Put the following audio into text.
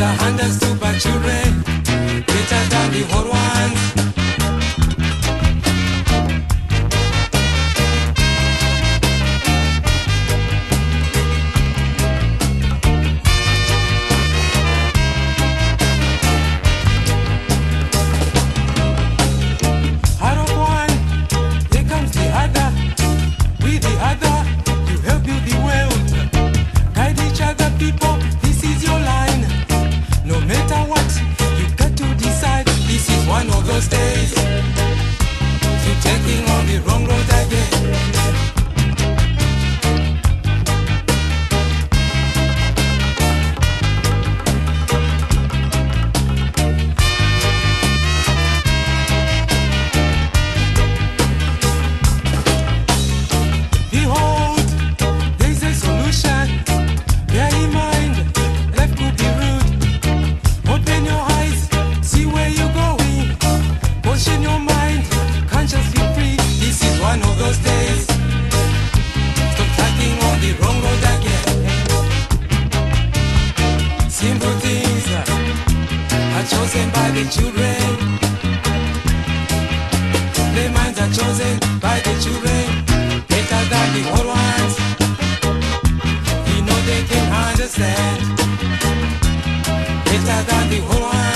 better understood by children, better than the old ones. days. the children. Their minds are chosen by the children, better than the old ones. You know they can understand, better than the old ones.